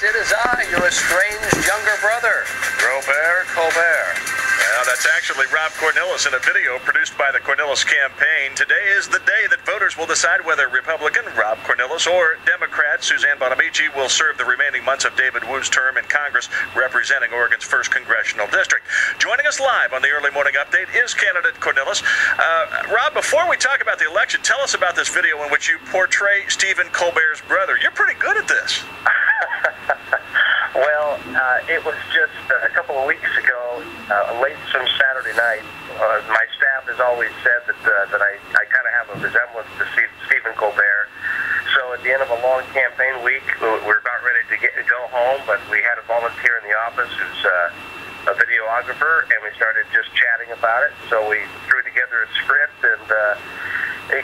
surprised? Yes, it is I, your estranged younger brother, Robert Colbert. Well, that's actually Rob Cornilles in a video produced by the Cornilles campaign. Today is the day that voters will decide whether Republican Rob Cornilles or Democrat Suzanne Bonamici will serve the remaining months of David Wu's term in Congress representing Oregon's 1st Congressional District. Joining us live on the early morning update is candidate Cornilles. Uh, Rob, before we talk about the election, tell us about this video in which you portray Stephen Colbert's brother. You're pretty good at this. well, uh, it was just a couple of weeks ago, uh, late some Saturday night. Uh, my staff has always said that uh, that I, I kind of have a resemblance to Steve, Stephen Colbert. So at the end of a long campaign week, we're about ready to get to go home, but we had a volunteer in the office who's uh, a videographer, and we started just chatting about it. So we threw together a script and uh,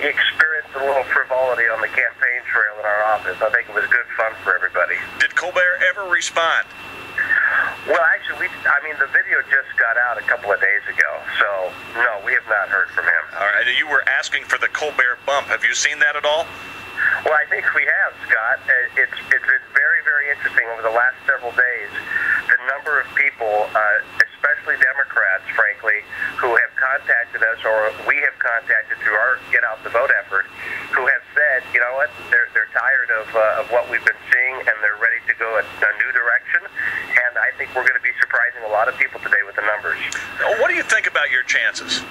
experienced a little frivolity on the campaign trail in our office. I think it was good fun for everybody. Did Colbert ever respond? Well, actually, we, I mean, the video just got out a couple of days ago, so no, we have not heard from him. All right, you were asking for the Colbert bump. Have you seen that at all? Well, I think we have, Scott. Uh, it's it's been very very interesting over the last several days. The number of people, uh, especially Democrats, frankly, who have contacted us or we have contacted through our Get Out the Vote effort, who have said, you know what, they're they're tired of what we've been seeing and they're ready to go a, a new direction. And I think we're going to be surprising a lot of people today with the numbers. What do you think about your chances?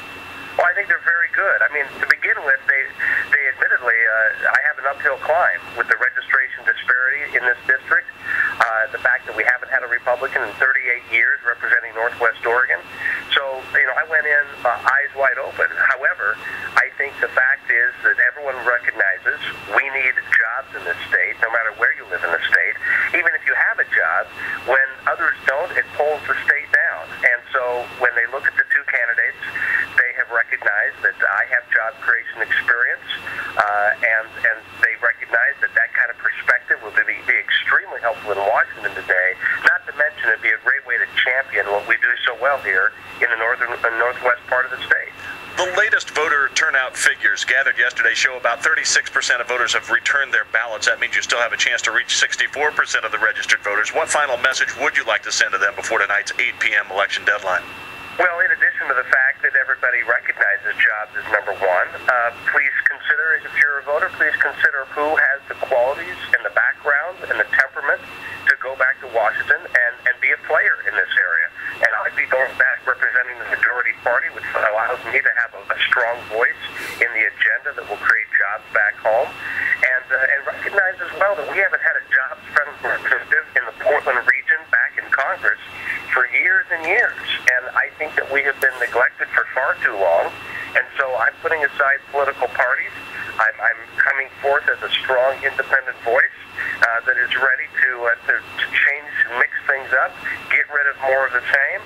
Well, I think they're very good. I mean, to begin with, they they admittedly, uh, I have an uphill climb with the registration disparity in this district. Uh, the fact that we haven't had a Republican in 38 years representing Northwest Oregon. So, you know, I went in uh, eyes wide open. However, I think the fact is that everyone recognizes we need jobs in this state, no matter where you live in the state. Even if you have a job, when others don't, it pulls the state down. And so when they look at the two candidates, they have recognized that I have job creation experience, uh, and and they recognize that that kind of perspective will be, be extremely helpful in Washington today. Not to mention, it'd be a great way to champion what we do so well here in the northern uh, northwest part of the state. The latest voter turnout figures gathered yesterday show about 36% of voters have returned their ballots. That means you still have a chance to reach 64% of the registered voters. What final message would you like to send to them before tonight's 8 p.m. election deadline? Well, in addition to the fact that everybody recognizes jobs as number one, uh, please consider, if you're a voter, please consider who has the qualities and the background and the temperament to go back to Washington and, and be a player in this area. And I'd be going back representing the majority party, which allows me to have a, a strong voice in the agenda that will create jobs back home. And, uh, and recognize as well that we haven't had a jobs-friendly representative in the Portland region back in Congress for years and years. And I think that we have been neglected for far too long. And so I'm putting aside political parties. I'm, I'm coming forth as a strong, independent voice uh, that is ready to, uh, to to change, mix things up, get rid of more of the same,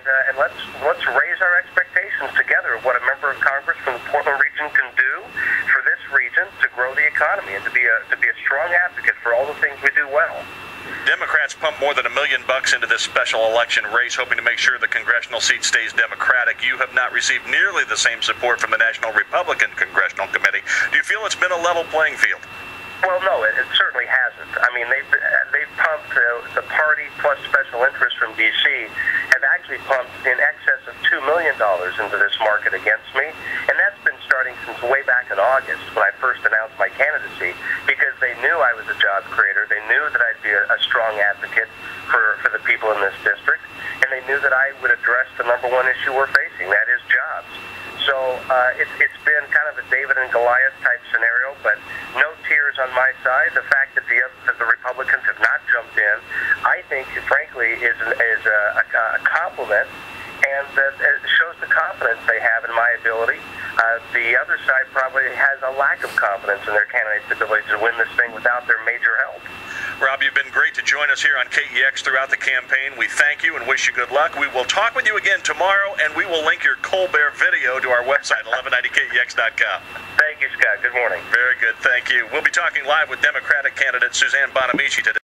and uh, and let's let's raise our expectations together of what a member of Congress from the Portland region can do for this region to grow the economy and to be a to be a strong advocate for all the things we do well. Democrats pumped more than a million bucks into this special election race, hoping to make sure the congressional seat stays Democratic. You have not received nearly the same support from the National Republican Congressional Committee. Do you feel it's been a level playing field? Well, no, it, it certainly hasn't. I mean, they've they've pumped uh, the party plus special interests from D.C. have actually pumped in excess of two million dollars into this market against me, and that's been starting since way back in August when I first announced my candidacy, because they knew I was a job creator. They knew that I'd be a, a strong advocate for for the people in this district, and they knew that I would address the number one issue we're facing, that is jobs. So uh, it's it's been kind of a David and Goliath type scenario, but no tears on my side. The fact that the that the Republicans have not jumped in, I think, frankly, is is a, a, a compliment, and that it shows the confidence they have in my ability. Uh, the other side probably has a lack of confidence in their candidate's ability to win this thing without their major help. Rob, you've been great to join us here on KEX throughout the campaign. We thank you and wish you good luck. We will talk with you again tomorrow, and we will link your Colbert video to our website, 1190kex.com. Thank you, Scott. Good morning. Very good. Thank you. We'll be talking live with Democratic candidate Suzanne Bonamici today.